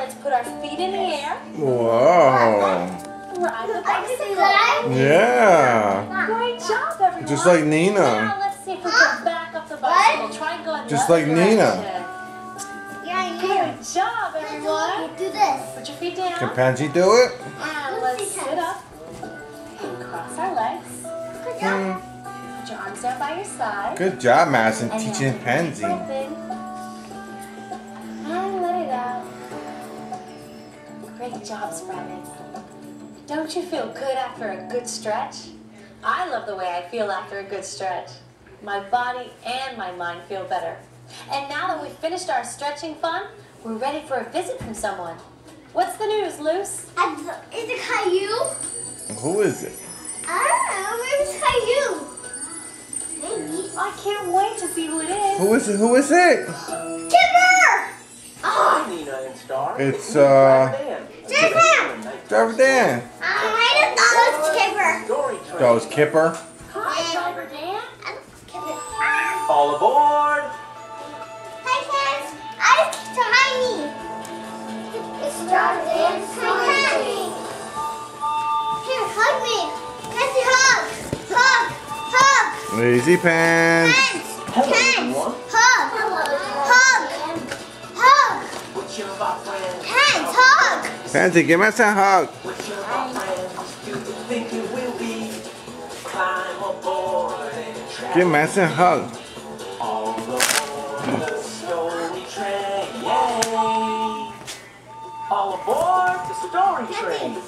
let's put our feet in the air. Whoa. Ride the bicycle. Yeah. Great job, everyone. Just like Nina. Now let's see if we can back up the bicycle. Try and go in Just other like Nina. direction. Yeah, Good job, everyone. Do this. Put your feet down. Can Pansy do it? And let's sit up and cross our legs. Hmm. Put your arms down by your side. Good job, Madison, And teaching then Pansy. Great job, Sprite. Don't you feel good after a good stretch? I love the way I feel after a good stretch. My body and my mind feel better. And now that we've finished our stretching fun, we're ready for a visit from someone. What's the news, Luce? Is it Caillou? Who is it? I don't know. Where's Caillou? Maybe. I can't wait to see who it is. Who is it? Who is it? Kipper! Hi, Nina and Star. It's, uh, Dan. Jacob! Driver Dan. I just thought it was Kipper. Story. That was Kipper. Hi, Driver Dan. Kipper. All aboard. Hi, Cass. I just tiny. It's Jonathan. Hi, Tiny. Here, hug me. Cassie, hug. Hug. Hug. Lazy Pants. Hands. Hello, Pansy, give us a hug. What's your about friends? Do you think it will be? Climb aboard and travel Give Madison a hug. all aboard the story train. Yay! All aboard the story train.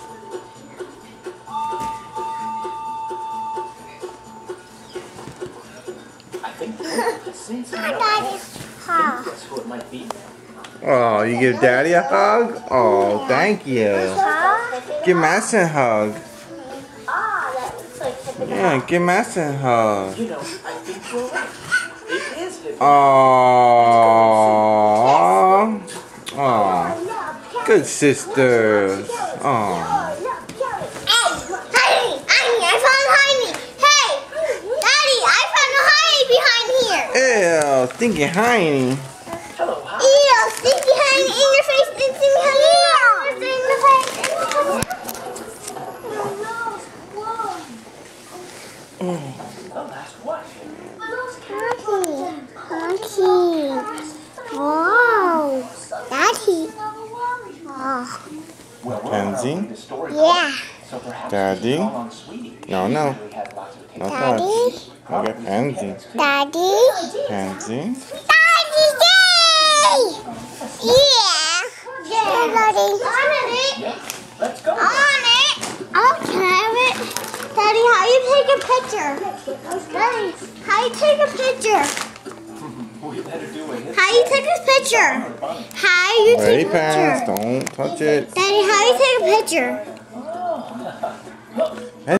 I think I've seen some Hi, Daddy. folks. Hug. Guess who it might be? Oh, you give Daddy a hug? Oh, thank you. Give Madison a hug. Ah, that looks like Kipper. Yeah, give Madison a hug. You know, I think you're right. It is Vivian. Aww. Aww. Good sisters. Aww. Heidi, Heidi, I found Heidi. Hey, Daddy, I found a Heidi behind here. Ew, stinky hiney. Hello, hi. Ew, stinky Heidi in your face, and stinky Heidi in the face. The last what? Monkey. Wow. Daddy. Oh. Well, we're Pansy? on our way to story Yeah. Daddy? we should call on Sweetie. No, no. We have lots of No Daddy? touch. Look at Pansy. Daddy. Pansy. Daddy, yay! Yeah. Yeah. Daddy. On it. Let's go. On it. Oh, can I have it? Daddy, how you take a picture? Daddy, how you take a picture? We better do it. How you take a picture? How you take a Pants? picture? Don't touch it. Daddy, how you take a picture? Oh.